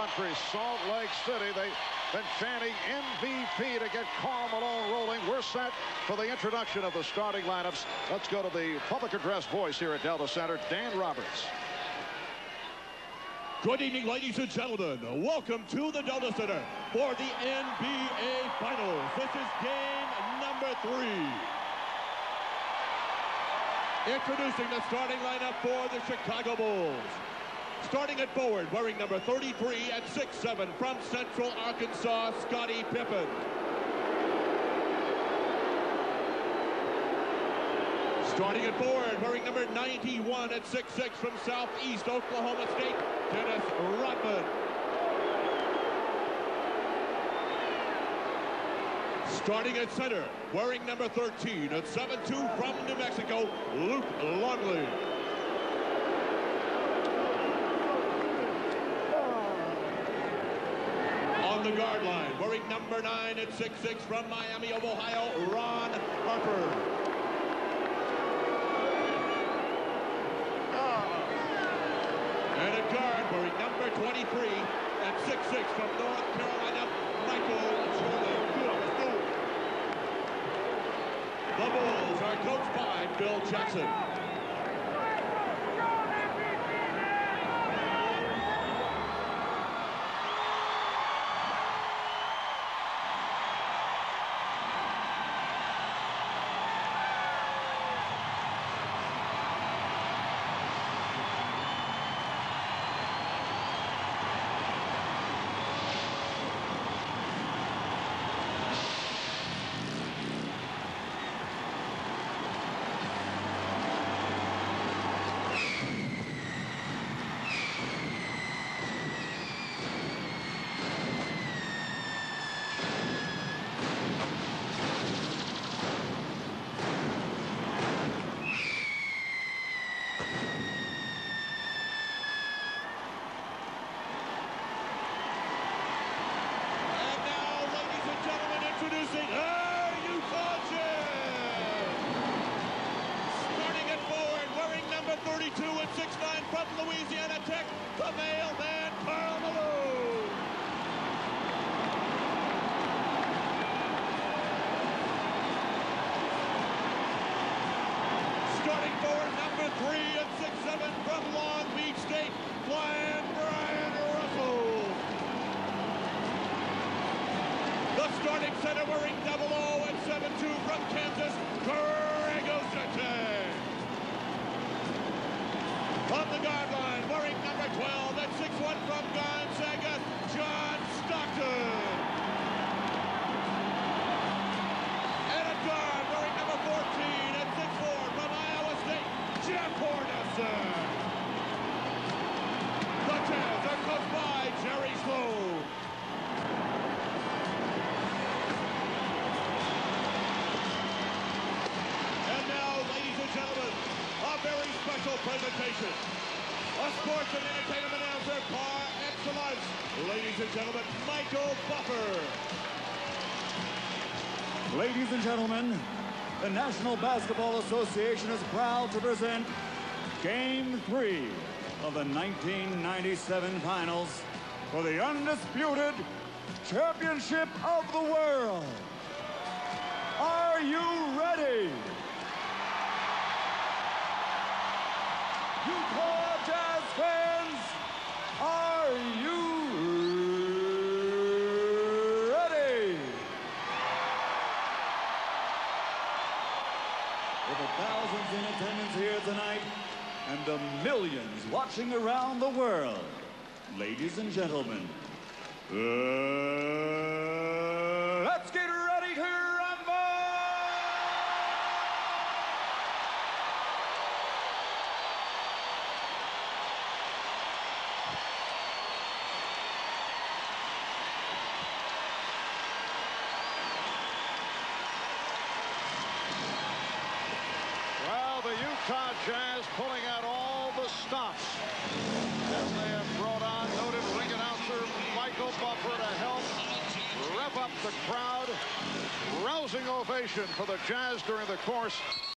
country, Salt Lake City. They've been chanting MVP to get Karl Malone rolling. We're set for the introduction of the starting lineups. Let's go to the public address voice here at Delta Center, Dan Roberts. Good evening, ladies and gentlemen. Welcome to the Delta Center for the NBA Finals. This is game number three. Introducing the starting lineup for the Chicago Bulls. Starting at forward, wearing number 33 at 6'7 from Central Arkansas, Scottie Pippen. Starting at forward, wearing number 91 at 6'6 from Southeast Oklahoma State, Dennis Rodman. Starting at center, wearing number 13 at 7'2 from New Mexico, Luke Longley. The guard line, wearing number 9 at 6'6 from Miami of Ohio, Ron Harper. And a guard wearing number 23 at 6'6 from North Carolina, Michael Jordan. The Bulls are coached by Phil Jackson. And now, ladies and gentlemen, introducing our Utah Jazz. Starting at forward, wearing number 32 and 6'9 from Louisiana Tech, the mailman, Karl Malone. Starting number three and 6'7 from Long Beach State, Flying Bryon Russell. The starting center wearing double O and 7-2 from Kansas, Greg Ostertag. On the guard line, wearing number 12 and 6-1 from Gonzaga, John Stockton. And a guard wearing number 14 and 6-4 from Iowa State, Jeff Hornacek. The Jazz are coached by Jerry Sloan. And now, ladies and gentlemen, a very special A sports and entertainment announcer par excellence. Ladies and gentlemen, Michael Buffer. Ladies and gentlemen, the National Basketball Association is proud to present Game 3 of the 1997 Finals for the undisputed championship of the world. Are you ready? Utah Jazz fans, are you ready? With the thousands in attendance here tonight and the millions watching around the world, ladies and gentlemen, uh, let's get ready to rumble! Well, the Utah Jazz pulling out all the stops. As they have brought on noted ring announcer Michael Buffer to help rev up the crowd. Rousing ovation for the Jazz during the course